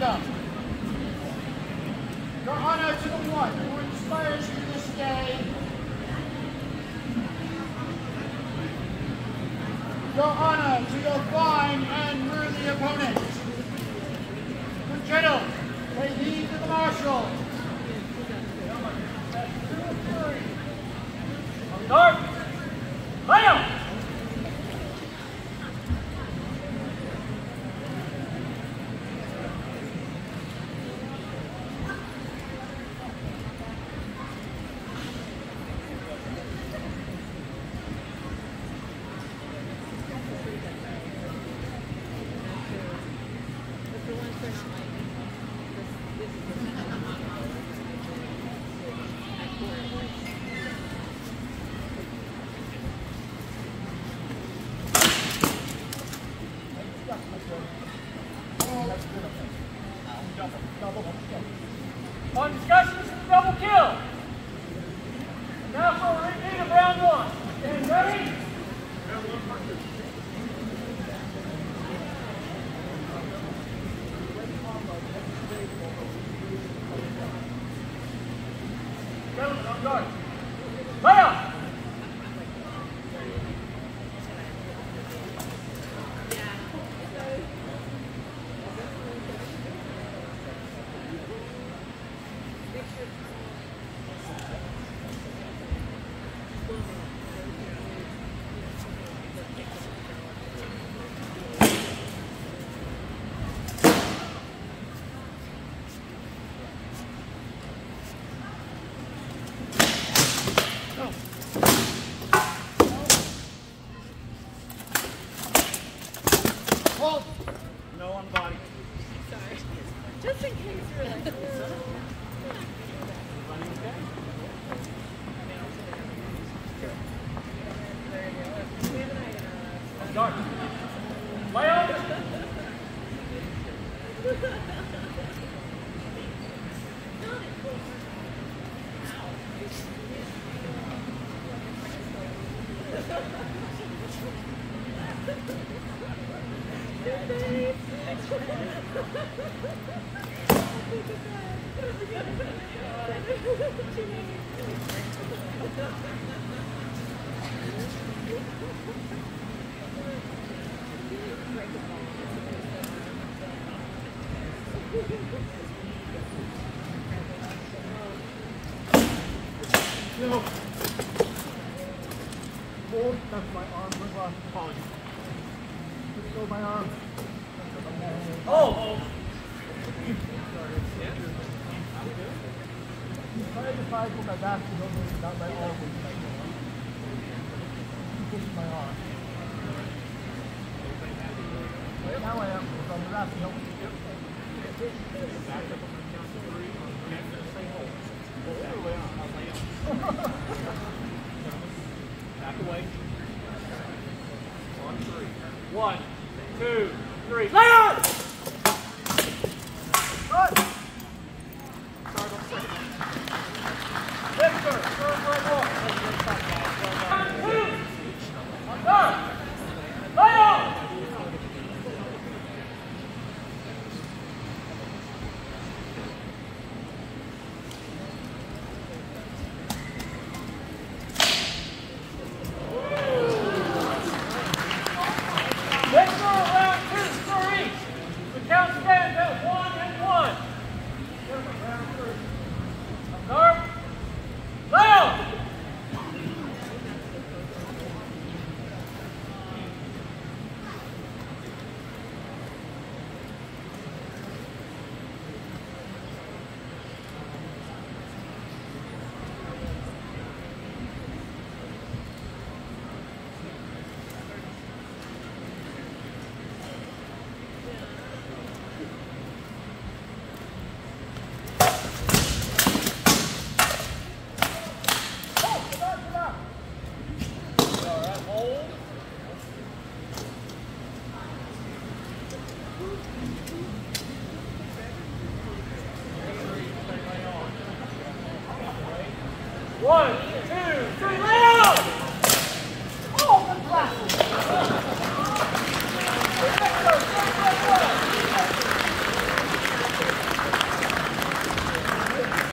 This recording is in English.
freedom. Your honor to the one who inspires you this day. Your honor to your fine and worthy opponent. General, pay heed to the marshal. On discussions, double kill. Now for a repeat of round one. Stand ready? Gentlemen, on guard. No. Hold. That's my arm. Where's my apologies? Just hold my arm. Oh! Try to fight with my back to go not my arm. Push my arm. Right now I am. because I'm wrapping up. Back up on the count to three. Next, stay hold. Hold all the way on. I'll lay on. Back away. On three. One, two, three. Lay on! Good. Start on second. Victor, third right one. Round two. On guard. Lay up! Victor, round two, score each. The count stands at one and one. On guard. Lay up! All right, hold. One,